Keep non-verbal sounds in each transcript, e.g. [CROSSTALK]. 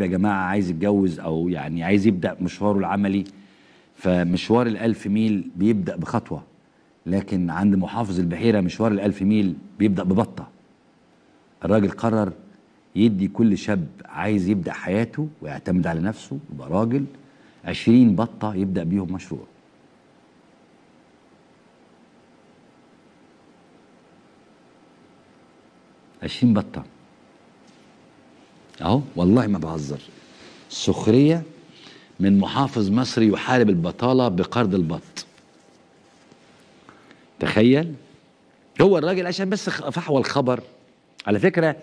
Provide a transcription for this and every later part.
يا جماعة عايز يتجوز أو يعني عايز يبدأ مشواره العملي فمشوار الألف ميل بيبدأ بخطوة لكن عند محافظ البحيرة مشوار الألف ميل بيبدأ ببطة. الراجل قرر يدي كل شاب عايز يبدأ حياته ويعتمد على نفسه يبقى راجل عشرين بطة يبدأ بيهم مشروع. عشرين بطة. أهو والله ما بهزر. سخرية من محافظ مصري يحارب البطالة بقرض البط. تخيل؟ هو الراجل عشان بس فحوى الخبر. على فكرة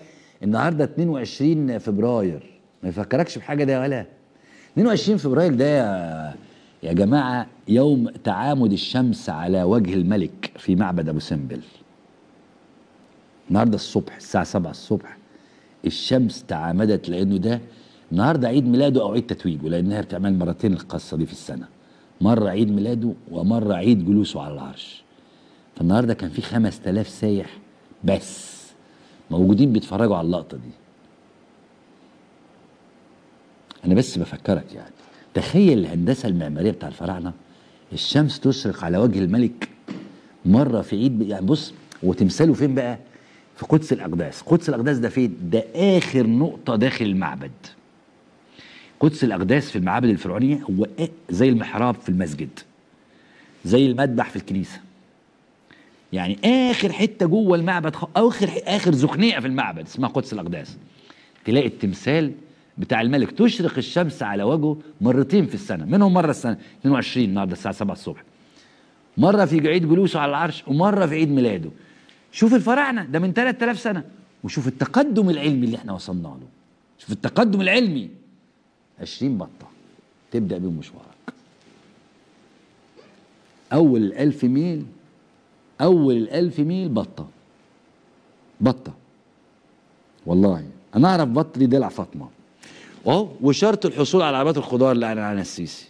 النهاردة 22 فبراير. ما يفكركش بحاجة ده ولا. 22 فبراير ده يا, يا جماعة يوم تعامد الشمس على وجه الملك في معبد أبو سمبل. النهارده الصبح الساعة 7 الصبح. الشمس تعامدت لأنه ده النهارده عيد ميلاده أو عيد تتويجه لأنها بتعمل مرتين القصة دي في السنة. مرة عيد ميلاده ومرة عيد جلوسه على العرش. فالنهاردة كان في 5000 سايح بس موجودين بيتفرجوا على اللقطة دي. أنا بس بفكرك يعني. تخيل الهندسة المعمارية بتاع الفراعنة الشمس تشرق على وجه الملك مرة في عيد يعني بص وتمثاله فين بقى؟ في قدس الأقداس. قدس الأقداس ده فين؟ ده آخر نقطة داخل المعبد. قدس الأقداس في المعابد الفرعونية هو زي المحراب في المسجد. زي المذبح في الكنيسة. يعني آخر حتة جوه المعبد آخر آخر زخنيقة في المعبد اسمها قدس الأقداس. تلاقي التمثال بتاع الملك تشرق الشمس على وجهه مرتين في السنة. منهم مرة السنة 22 النهارده الساعة 7 الصبح. مرة في عيد جلوسه على العرش ومرة في عيد ميلاده. شوف الفراعنة ده من 3000 سنة. وشوف التقدم العلمي اللي إحنا وصلنا له. شوف التقدم العلمي. 20 بطة. تبدأ بيهم مشوارك. أول الألف ميل أول الألف ميل بطة. بطة. والله أنا أعرف بط لي دلع فاطمة. أهو وشرط الحصول على عربيات الخضار اللي أعلن عنها السيسي.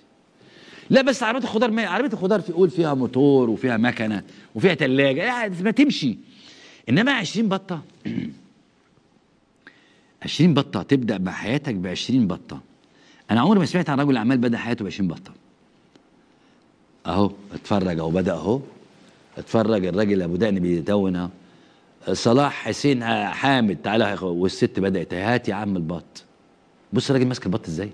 لا بس عربيات الخضار ما عربية الخضار في يقول فيها موتور وفيها مكنة وفيها تلاجة يعني ما تمشي. إنما 20 بطة. [CLEARS THROAT] 20 بطة تبدأ بحياتك ب 20 بطة. أنا عمري ما سمعت عن رجل أعمال بدأ حياته ب 20 بطة. أهو اتفرج أهو بدأ أهو. اتفرج الراجل أبو دقن بيدون. صلاح حسين حامد تعالى. والست بدأت. هات يا عم البط. بص الراجل ماسك البط إزاي؟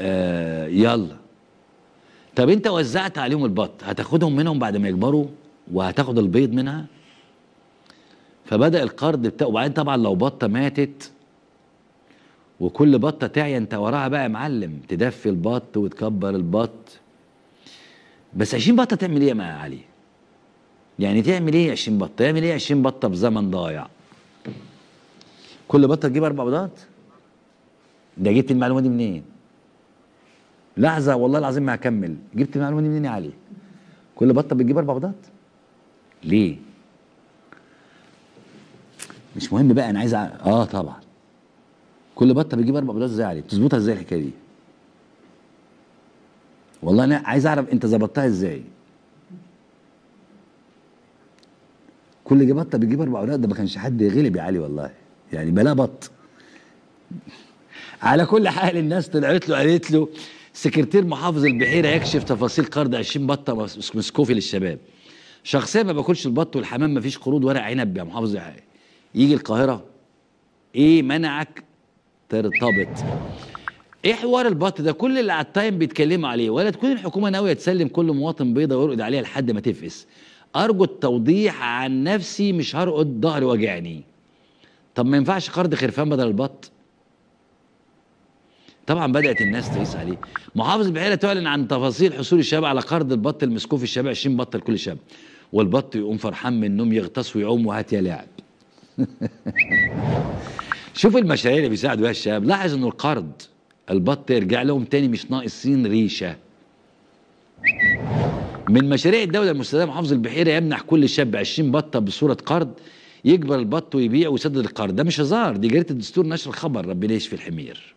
آه يلا طب انت وزعت عليهم البط هتاخدهم منهم بعد ما يكبروا وهتاخد البيض منها فبدأ القرض بتاعه وبعدين طبعا لو بطة ماتت وكل بطة تعيا انت وراها بقى يا معلم تدفي البط وتكبر البط بس 20 بطة تعمل إيه يا علي؟ يعني تعمل إيه 20 بطة؟ تعمل إيه 20 بطة بزمن ضايع؟ كل بطة تجيب أربع بيضات؟ ده جبت المعلومة دي منين؟ لحظة والله العظيم ما هكمل، جبت المعلومة دي منين يا علي؟ كل بطة بتجيب أربع بيضات؟ ليه؟ مش مهم بقى أنا عايز أع... آه طبعا كل بطة بتجيب أربع بيضات إزاي يا علي؟ بتظبطها إزاي الحكاية دي؟ والله أنا عايز أعرف أنت ظبطتها إزاي؟ كل بطة بتجيب أربع بيضات ده ما كانش حد غلب يا علي والله يعني بلا بط على كل حال الناس طلعت له قالت له سكرتير محافظ البحيرة يكشف تفاصيل قرض 20 بطة مس- مسكوفي للشباب. شخصيا ما باكلش البط والحمام ما فيش قروض ورق عنب يا محافظ. يجي القاهرة. إيه منعك؟ ترتبط. إيه حوار البط ده؟ كل اللي على التايم بيتكلموا عليه. ولا تكون الحكومة ناوية تسلم كل مواطن بيضة ويرقد عليها لحد ما تفقس. أرجو التوضيح عن نفسي مش هرقد ظهري وجعني. طب ما ينفعش قرض خرفان بدل البط؟ طبعا بدأت الناس تقيس عليه. محافظ البحيرة تعلن عن تفاصيل حصول الشباب على قرض البط المسكوف الشباب 20 بطه لكل شاب. والبط يقوم فرحان من النوم يغطس ويعوم وهات يا لاعب. [LAUGHS] شوف المشاريع اللي بيساعدوا بيها الشباب. لاحظ إنه القرض البط يرجع لهم تاني مش ناقصين ريشة. من مشاريع الدولة المستدامة محافظ البحيرة يمنح كل شاب 20 بطة بصورة قرض يجبر البط ويبيع ويسدد القرض. ده مش هزار دي جريدة الدستور نشر الخبر ربنا يشفي الحمير.